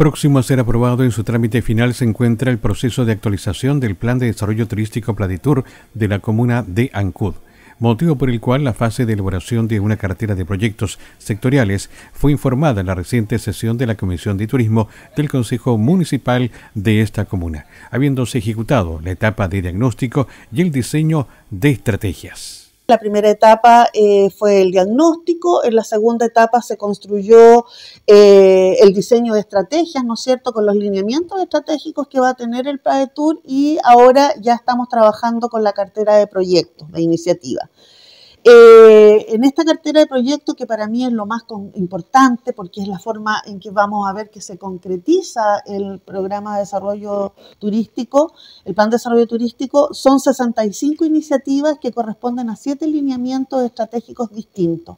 Próximo a ser aprobado en su trámite final se encuentra el proceso de actualización del Plan de Desarrollo Turístico Pladitur de la comuna de Ancud, motivo por el cual la fase de elaboración de una cartera de proyectos sectoriales fue informada en la reciente sesión de la Comisión de Turismo del Consejo Municipal de esta comuna, habiéndose ejecutado la etapa de diagnóstico y el diseño de estrategias. La primera etapa eh, fue el diagnóstico, en la segunda etapa se construyó eh, el diseño de estrategias, ¿no es cierto?, con los lineamientos estratégicos que va a tener el PAETUR y ahora ya estamos trabajando con la cartera de proyectos, de iniciativa. Eh, en esta cartera de proyectos, que para mí es lo más importante, porque es la forma en que vamos a ver que se concretiza el programa de desarrollo turístico, el plan de desarrollo turístico, son 65 iniciativas que corresponden a siete lineamientos estratégicos distintos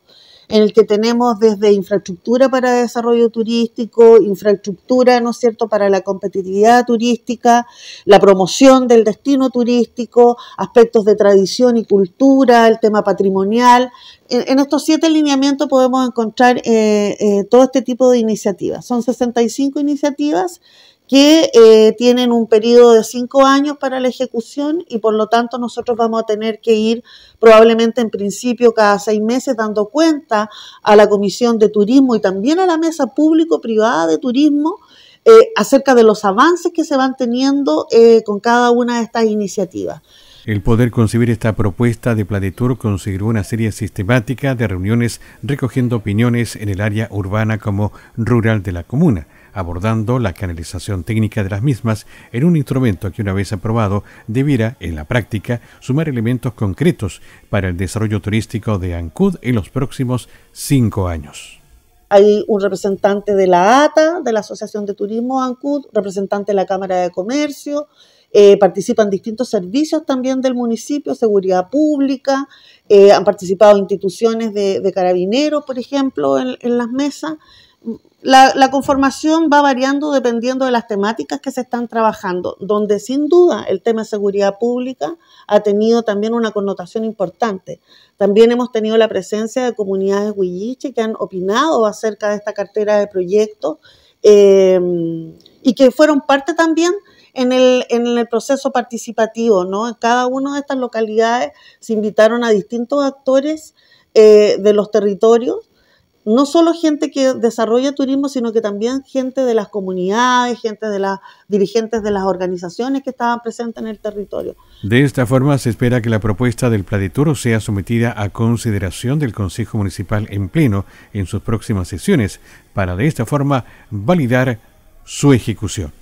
en el que tenemos desde infraestructura para desarrollo turístico, infraestructura, ¿no es cierto?, para la competitividad turística, la promoción del destino turístico, aspectos de tradición y cultura, el tema patrimonial. En, estos siete lineamientos podemos encontrar eh, eh, todo este tipo de iniciativas. Son 65 iniciativas que eh, tienen un periodo de cinco años para la ejecución y por lo tanto nosotros vamos a tener que ir probablemente en principio cada seis meses dando cuenta a la Comisión de Turismo y también a la Mesa Público-Privada de Turismo eh, acerca de los avances que se van teniendo eh, con cada una de estas iniciativas. El poder concebir esta propuesta de Planetur consideró una serie sistemática de reuniones recogiendo opiniones en el área urbana como rural de la comuna abordando la canalización técnica de las mismas en un instrumento que una vez aprobado debiera, en la práctica, sumar elementos concretos para el desarrollo turístico de Ancud en los próximos cinco años. Hay un representante de la ATA, de la Asociación de Turismo Ancud, representante de la Cámara de Comercio, eh, participan distintos servicios también del municipio, seguridad pública, eh, han participado instituciones de, carabineros, por ejemplo, en las mesas. La, conformación va variando dependiendo de las temáticas que se están trabajando, donde sin duda el tema de seguridad pública ha tenido también una connotación importante. También hemos tenido la presencia de comunidades huilliche que han opinado acerca de esta cartera de proyectos em, y que fueron parte también en el, en el proceso participativo. ¿no? En cada una de estas localidades se invitaron a distintos actores eh, de los territorios no solo gente que desarrolla turismo, sino que también gente de las comunidades, gente de las dirigentes de las organizaciones que estaban presentes en el territorio. De esta forma se espera que la propuesta del Pladituro sea sometida a consideración del Consejo Municipal en pleno en sus próximas sesiones, para de esta forma validar su ejecución.